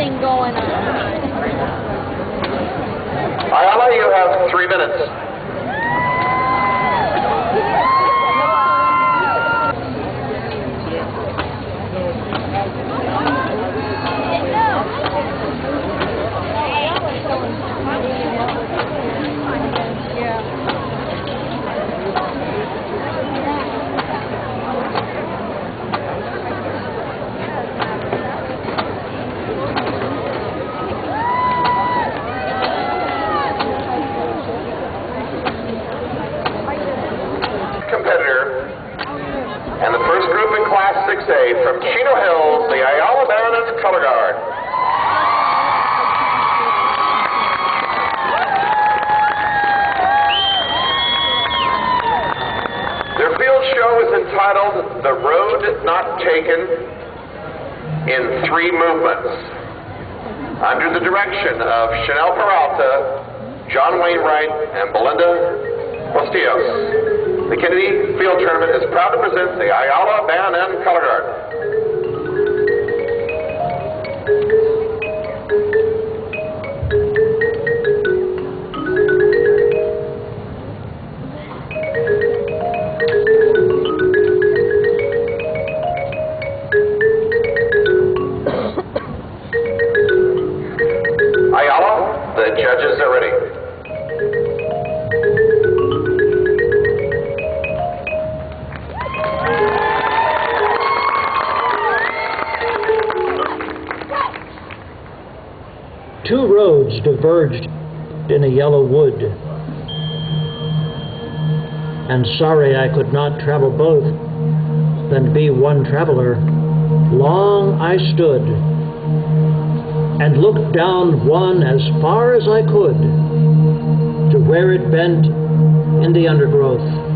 something going on. Ayala, you have three minutes. Their show is entitled The Road Not Taken in Three Movements. Under the direction of Chanel Peralta, John Wainwright, and Belinda Postillos. The Kennedy Field Tournament is proud to present the Ayala roads diverged in a yellow wood, and sorry I could not travel both, than be one traveler. Long I stood, and looked down one as far as I could, to where it bent in the undergrowth.